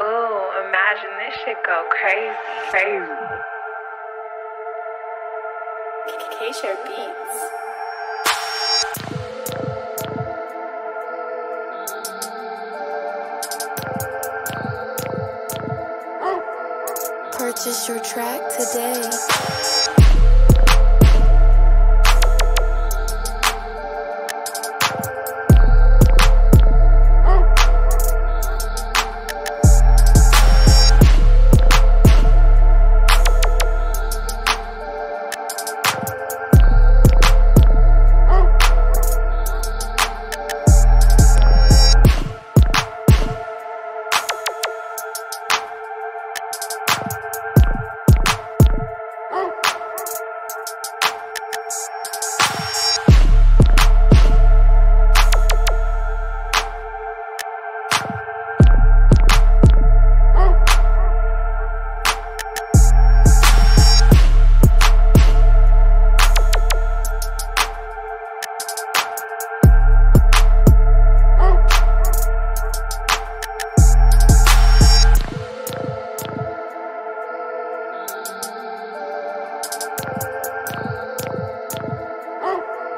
Ooh, imagine this shit go crazy. Crazy. K-Share Beats. Purchase your track today.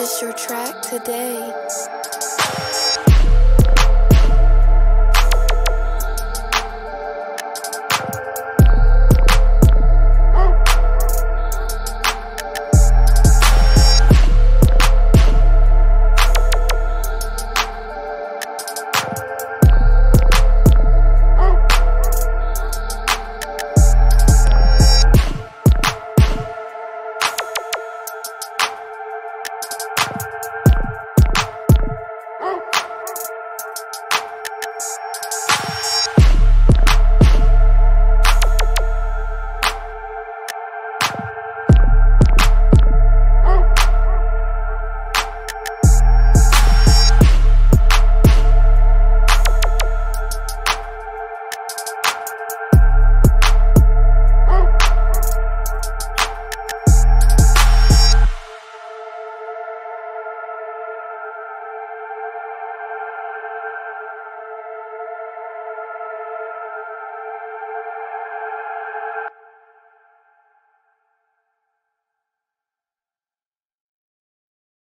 Purchase your track today.